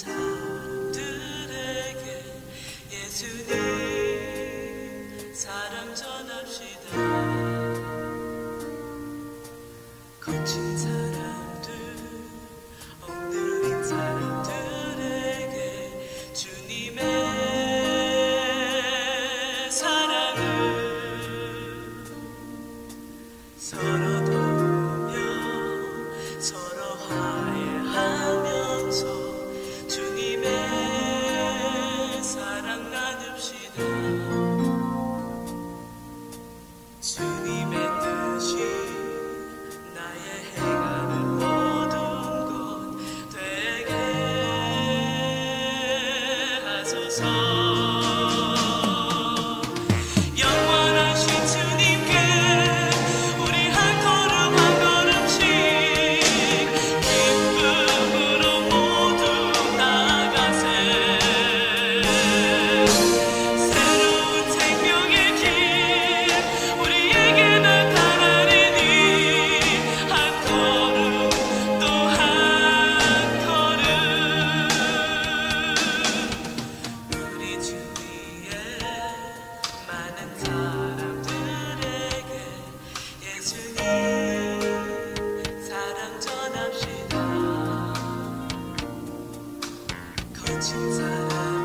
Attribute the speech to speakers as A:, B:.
A: 사람들에게 예수님 사랑 전합시다. 거친 사랑 sun. 精情在。